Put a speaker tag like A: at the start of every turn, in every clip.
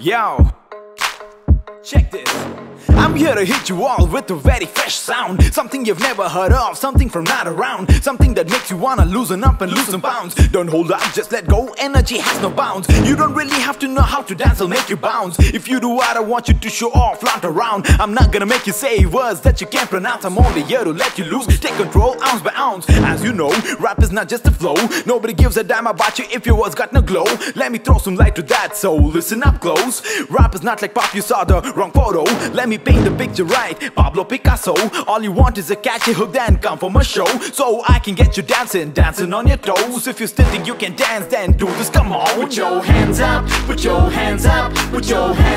A: Yo, check this. I'm here to hit you all with a very fresh sound. Something you've never heard of, something from not around. Something that makes you wanna loosen up and lose some pounds. Don't hold up, just let go. Energy has no bounds. You don't really have to know how to dance, I'll make you bounce. If you do what I want you to show off, flaunt around. I'm not gonna make you say words that you can't pronounce. I'm only here to let you loose. Take control, ounce by ounce. As you know, rap is not just a flow. Nobody gives a damn about you if your words got no glow. Let me throw some light to that, so listen up close. Rap is not like pop, you saw the wrong photo. Let me paint the picture right. Pablo Picasso. All you want is a catchy hook, then come for my show. So I can get you dancing, dancing on your toes. If you still think you can dance, then do this, come on. Put your hands up, put your hands up, put your hands up,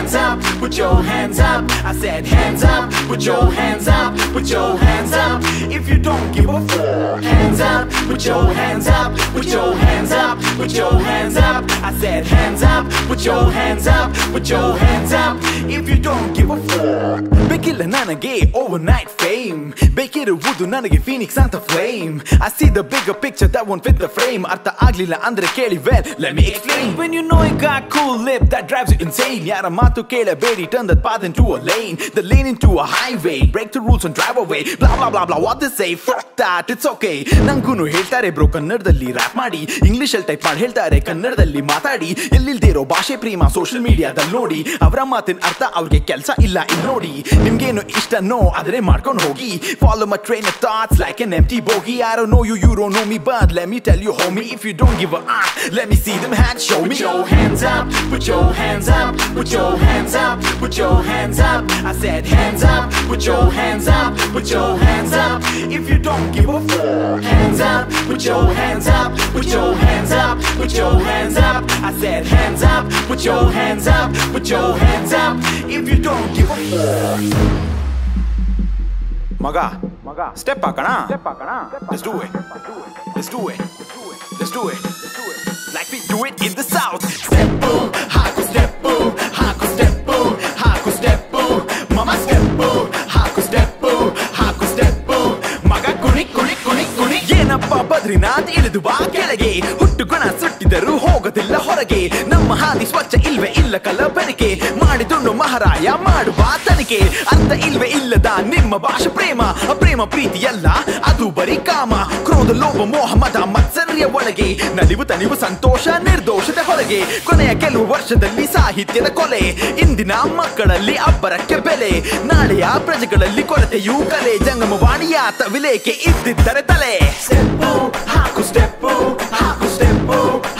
A: put your hands up. I said hands up, put your hands up, put your hands up. If you don't give a fuck, hands up, put your hands up, put your hands up, put your hands up. I said hands up, put your hands up, put your hands up. If you don't give a fuck, ಬೇಕಿಲ್ಲ ನನಗೆ over night fame ಬೇಕಿರುವುದು ನನಗೆ Phoenix ಅಂತ flame I C the big picture that won't fit the frame ಅರ್ಥ ಆಗ್ಲಿಲ್ಲ ಅಂದ್ರೆ ಕೇಳಿ well let me explain when you know you got cool lip that drives you insane ಯಾರ ಮಾತು already turned that path into a lane, the lane into a highway. Break the rules and drive away. Blah blah blah blah. What they say? Fuck that. It's okay. ನಂಗೂನು ಹೇಳ್ತಾರೆ bro ಕನ್ನಡದಲ್ಲಿ rap ಮಾಡಿ. English ಅಲ್ಲಿ type ಮಾಡಿ. ಹೇಳ್ತಾರೆ ಕನ್ನಡದಲ್ಲಿ ಮಾತಾಡಿ. ಎಲ್ಲಿಲ್ದಿರೋ ಭಾಷೆ ಪ್ರೇಮ social ಮೀಡಿಯಾದಲ್ಲಿ ನೋಡಿ. ಅವರ ಮಾತಿನ ಅರ್ಥ ಅವ್ರಿಗೆ ಕೆಲಸ ಇಲ್ಲ ಇಲ್ಲಿ ನೋಡಿ. ನಿಮ್ಗೇನು ಇಷ್ಟನೋ ಆದರೆ ಮಾಡ್ಕೊಂಡು ಹೋಗಿ. Follow my train thoughts like N M bogie ಯಾರೋ know you you row know me but let me tell you ho if you don't give up let me see them hand show me
B: your hands up put your hands up put your hands up put your hands up.
A: I said, hands up,
B: put your hands up, put your hands up.
A: If you don't give a fuck,
B: hands up, put your hands up, put your hands up, put your hands up.
A: I said,
B: hands up, put your hands up, put your hands up.
A: If you don't give a fuck. Maga, Maga, step back, na. Step back, na. Let's do it. Let's do it. Let's do it. Let's do it. Like we do it in the south. Step boom. ಏನಪ್ಪ ಬದ್ರಿನಾಥ್ ಇಳಿದು ಬಾ ಕೆಳಗೆ. ಹುಟ್ಟು ಗುಣ ಸುಟ್ಟಿದರೂ ಹೋಗದಿಲ್ಲ ಹೊರಗೆ. ನಮ್ಮ ಹಾದಿ ಸ್ವಚ್ಛ ಇಲ್ವೇ ಇಲ್ಲ ಕಲಬೆರಕೆ. ಮಾಡಿದುಣ್ಣು ಮಹಾರಾಯ ಮಾಡುವ ತನಿಖೆ. ಅಂತ ಇಲ್ವೇ ಇಲ್ಲದ ನಿಮ್ಮ ಭಾಷೆ ಪ್ರೇಮ. ಪ್ರೇಮ ಪ್ರೀತಿಯಲ್ಲ, ಅದು ಬರೀ ಕಾಮ. ಕ್ರೋಧ, ಲೋಭ, ಮೋಹ, ಮದ, ಮತ್ಸರ್ಯ ಒಳಗೆ. ನಲಿವು, ತನಿವು, ಸಂತೋಷ ನಿರ್ದೋಷದ ಹೊರಗೆ. ಕೊನೆಯ ಕೆಲವು ವರ್ಷದಲ್ಲಿ ಸಾಹಿತ್ಯದ ಕೊಲೆ. ಇಂದಿನ ಮಕ್ಕಳಲ್ಲಿ ಅಬ್ಬರಕ್ಕೆ ಬೆಲೆ. ನಾಳೆಯ ಪ್ರಜೆಗಳಲ್ಲಿ ಕೊರತೆಯೂ ಕಲೆ. ಜಂಗಮವಾಣಿಯ ತವಿಲೇಕೆ ಇದ್ದಿದ್ದರೆ ತಲೆ.
B: step, oh, hop, step.